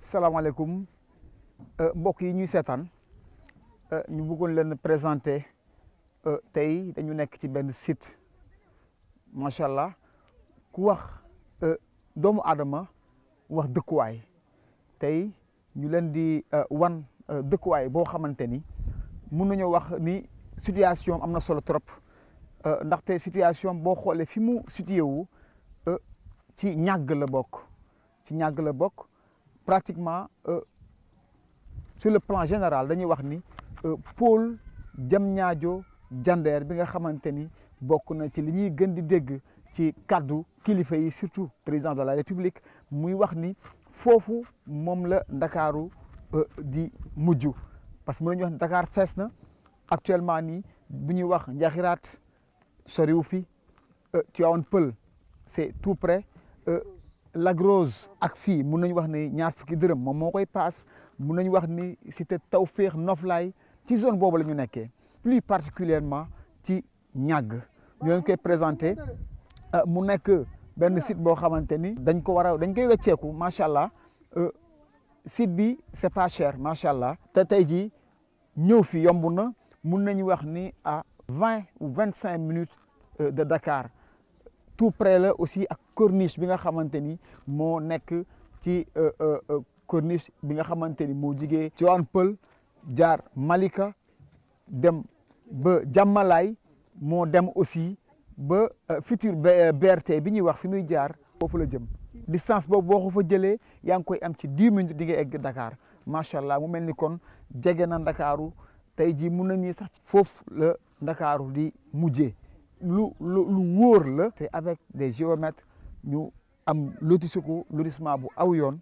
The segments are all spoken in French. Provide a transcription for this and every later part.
salaamaaleykum. Mbokk yi ñuy seetaan ñu bëggoon leen présenter tey dañu nekk ci benn site. Macha allah ku wax doomu aadama wax dëkkuwaay. Tey ñu leen di wan dëkkuwaay boo xamante ni mun nañoo wax ni situation am na solo trop. Ndaxte situation boo xoolee fi mu situé wu ci ñàgg la bokk. Ci ñàgg la bokk. Pratiquement sur le plan général dañuy wax ni pôle Diamniadio Diender bi nga xamante ni bokk na ci li ñuy gën di dégg ci kilifa yi surtout président de la république muy wax ni foofu moom la ndakaaru di mujj. Parce que mën nañu wax ni Dakar fees na actuellement nii bu ñuy wax njaxiraat soriwu fi Tivaouane c'est tout près Lac Rose ak fii wax ni ñaar fukki dërëm moom moo koy paas. Wax ni Noflaay ci la ñu nekkee plus particulièrement ci ñàgg ñu leen présenté. Mu nekk benn site boo xamante ni dañ ko war a dañ koy wecceeku bi c'est pas cher macha allah. Te tey jii ñëw fi yomb na. À vingt ou vingt cinq minutes de Dakar tout près la aussi ak corniche bi nga xamante ni moo nekk ci corniche bi nga xamante ni moo jigee Tivaouane Peulh jaar Malika dem ba moo dem aussi ba futur BRT bi ñuy wax fi muy jaar foofu la jëm. Distance boobu boo ko fa jëlee yaa ngi koy am ci dix minutes di egg Dakar. Macha allah mu mel ni kon jege na Ndakaaru tey jii mun nañu sax foofu la Ndakaaru di mujjee. Lu lu lu wóor la. Avec des géomètres ñu am lotissé ko lotissement bu aw yoon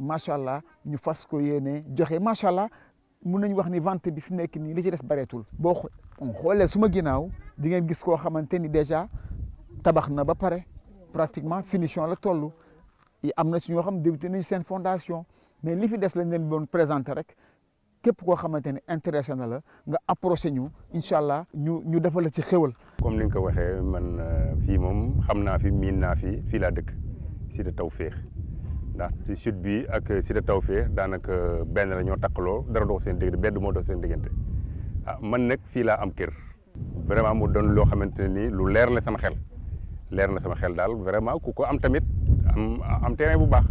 macha allah ñu fas ko yéene joxe. Macha allah mun nañu wax ni vente bi fi nekk nii li ci des bareetul. Boo xoolee su ma ginnaaw di ngeen gis koo xamante ni déjà tabax na ba pare. Pratiquement finition la toll. Am na si ñoo xam débuté nañu seen fondation. Mais li fi des lañ leen doon présenté rek képp koo xamante ne intéressé na la nga approché ñu incha ñu ñu defal la ci xéwal. Comme ni nga ko waxee man fii moom xam fi miin naa fi fii laa dëkk ndax ci sud bi ak cité Tawfekh daanaka benn la ñoo dara ah vraiment mu doon loo xamante ne lu leer la sama xel. Leer na sama vraiment ku ko am tamit am am terrain bu baax.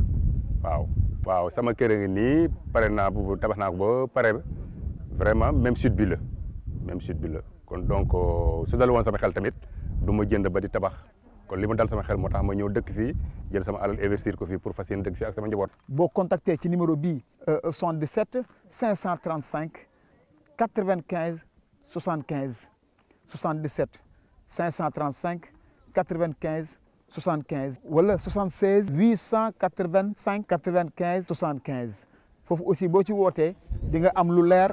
Waaw. waaw sama kër vraiment même sud bi même sud bi kon donc su dal woon sama xel tamit du investir pour fas yéene dëkk fii ak sama njaboot. boo contacté ci numéro bii 77 535 95 75 77 535 95. 75 wala 76 885 95 75 foofu aussi boo ci wootee di nga am lu leer.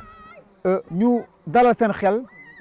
Ñu dalal seen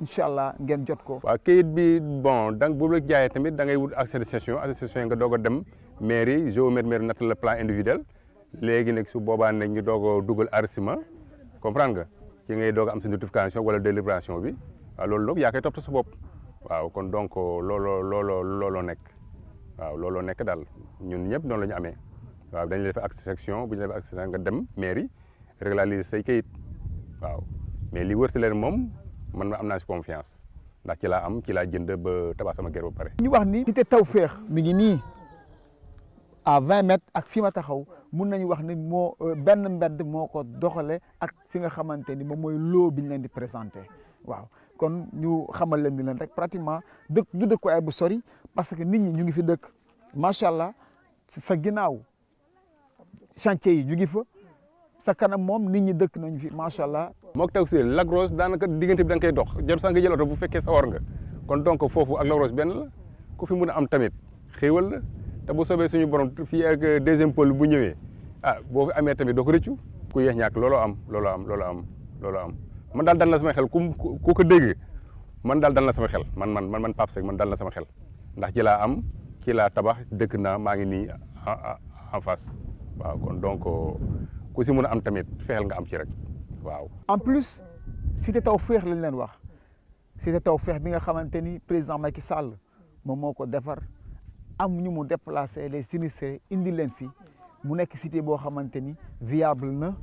incha allah ngeen jot ko. kayit bon da boobu la jaayee tamit da ngay wut association association nga dem mairie géomètre mairie plan individuel. Léegi nag su boobaa nag ñu doog a comprendre nga? Ci ngay doog am sa notification wala délibération bi. Waaw loolu nag yaa koy topp sa donc looloo looloo looloo nekk. Waaw looloo nekk ñun la ñu def bu mairie régulariser say kayit. Waaw man am naa si confiance ndax ci laa am ci laa jënd ba tabax sama ba pare. ni cité mi à vingt mètres ak fi ma taxaw mun nañu wax ni moo benn mbedd moo doxale ak fi nga xamante ni moom mooy loo bi ñu leen di pratiquement sori parce que nit ñi ñu ngi fi chantier sa kanam moom nit ñi dëkk nañu fi macha allah. moog taw si Lac Rose daanaka diggante bi da nga koy dox. Jarul sax nga jël oto bu fekkee nga. Kon donc foofu ak Lac Rose benn la. Ku fi mun a am tamit xéewal la. Te bu soobee suñu borom fii ak deuxième pôle bu ñëwee ah boo fi amee tamit doo ko rëccu. Ku yeex ñàkk looloo am looloo am looloo am looloo am. Man daal dal na sama xel ku ku ko dégg man daal dal na sama xel. Man man man man Pape Seck man dal na sama xel. Ndax ci am ci laa tabax dëkk naa maa ngi nii en face. Waaw kon donc si en plus cité Tawfekh lañ leen wax. Cité Tawfekh bi nga xamante président Macky Sall moom moo ko am ñu mu les sinistrés indi leen fii mu nekk cité viable na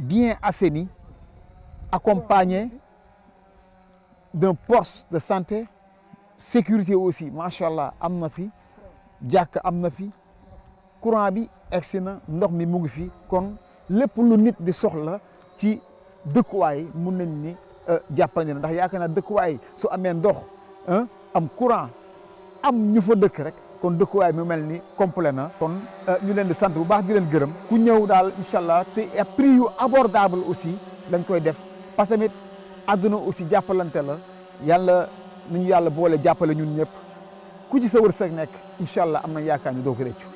bien assaini accompagné d'un poste de santé sécurité aussi macha allah am na fi. Fi courant bi egsi na ndox mi mu ngi fi. Kon lépp lu nit di soxla ci dëkkuwaay mun nañ ni jàppandi na. Ndax yaakaar naa dëkkuwaay su amee ndox am courant am ñu fa dëkk rek kon dëkkuwaay mu mel ni complet na. Kon ñu leen di sant bu baax di leen gërëm. Ku ñëw daal incha allah te prix yu abordable aussi lañ koy def. Parce que tamit àdduna aussi jàppalante la. Yàlla nañu yàlla boole jàppale ñun ñëpp. Ku ci sa wërsëg nekk incha allah am na yaakaar ni doo ko réccu